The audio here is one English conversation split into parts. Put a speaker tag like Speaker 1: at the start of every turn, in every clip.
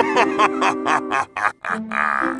Speaker 1: Ha ha ha ha ha ha!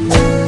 Speaker 2: Thank you.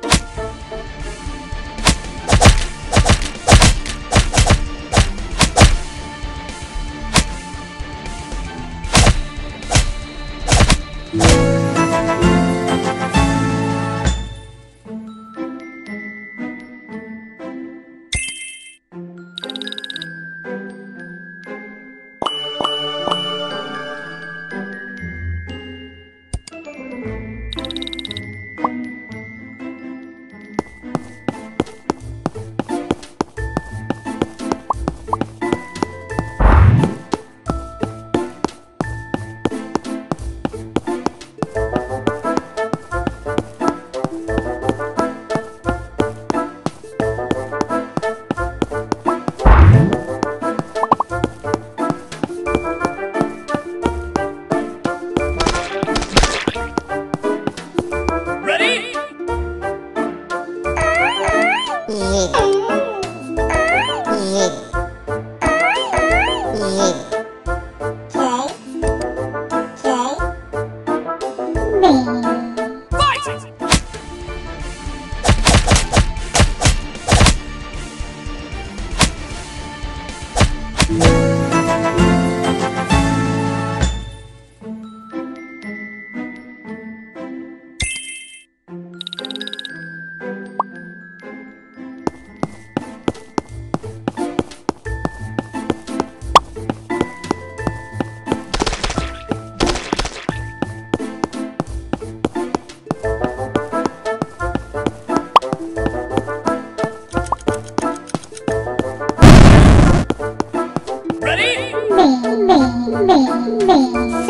Speaker 2: home. me, me,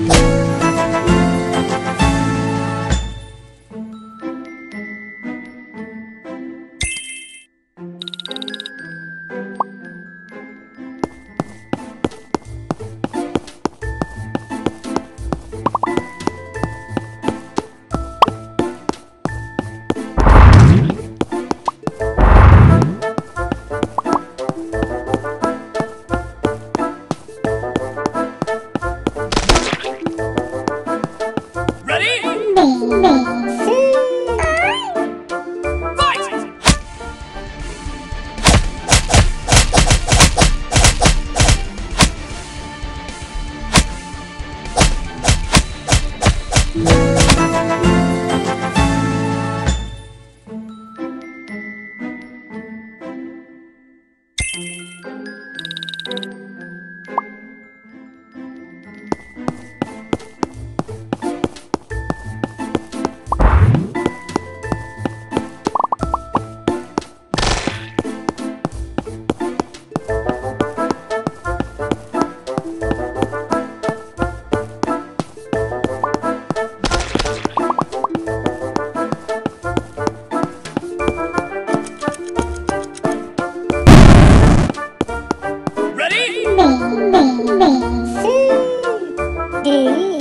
Speaker 2: Thank you. 美美美
Speaker 3: 思。